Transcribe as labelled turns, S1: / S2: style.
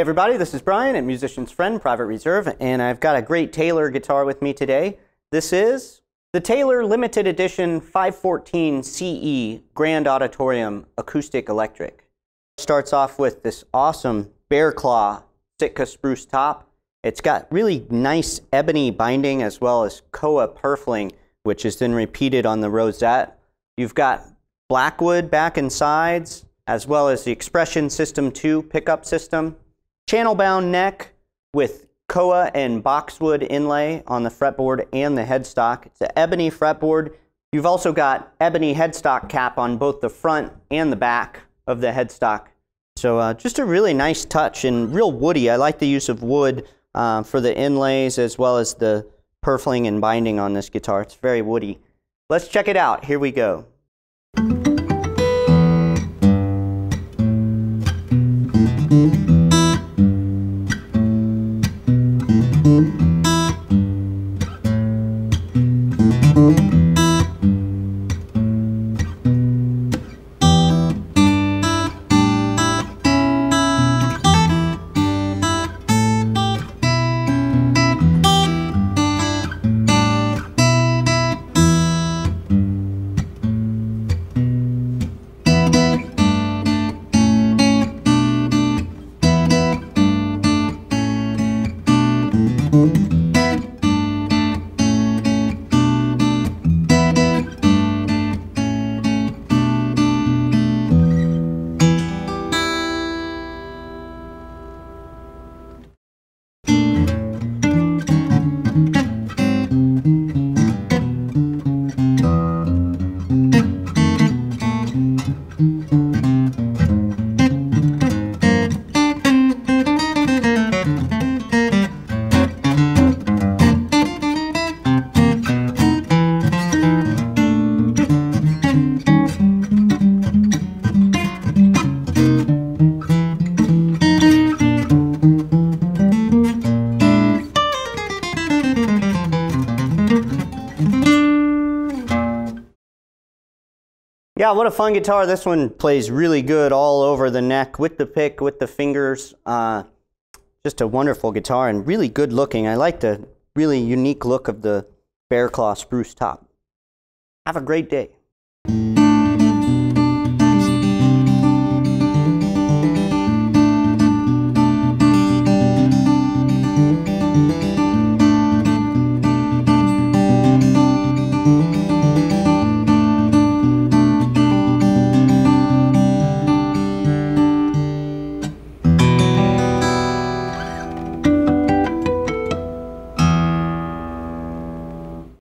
S1: everybody, this is Brian at Musician's Friend Private Reserve, and I've got a great Taylor guitar with me today. This is the Taylor Limited Edition 514 CE Grand Auditorium Acoustic Electric. It starts off with this awesome Bear Claw Sitka spruce top. It's got really nice ebony binding as well as koa purfling, which is then repeated on the rosette. You've got blackwood back and sides, as well as the Expression System 2 pickup system. Channel bound neck with koa and boxwood inlay on the fretboard and the headstock. It's an ebony fretboard. You've also got ebony headstock cap on both the front and the back of the headstock. So uh, just a really nice touch and real woody. I like the use of wood uh, for the inlays as well as the purfling and binding on this guitar. It's very woody. Let's check it out. Here we go. Yeah, what a fun guitar. This one plays really good all over the neck with the pick, with the fingers. Uh, just a wonderful guitar and really good looking. I like the really unique look of the bear claw spruce top. Have a great day.